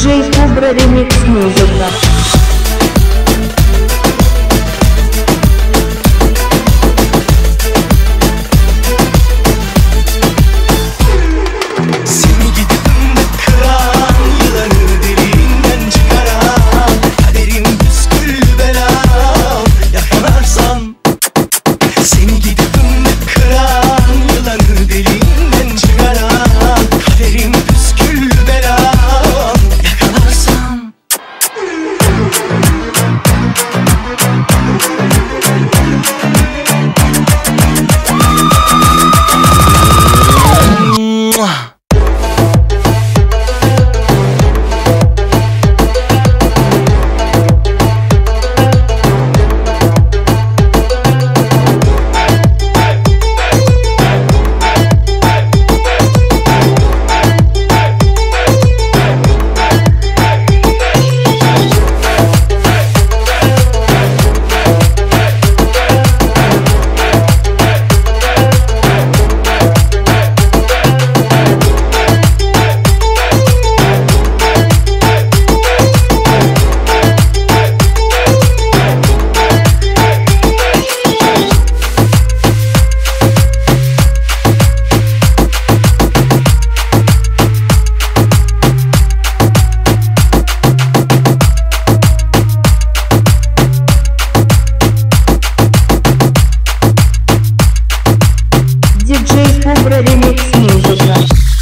диджей Кубра ремикс музыка. Tipo, o mim, muito atrás.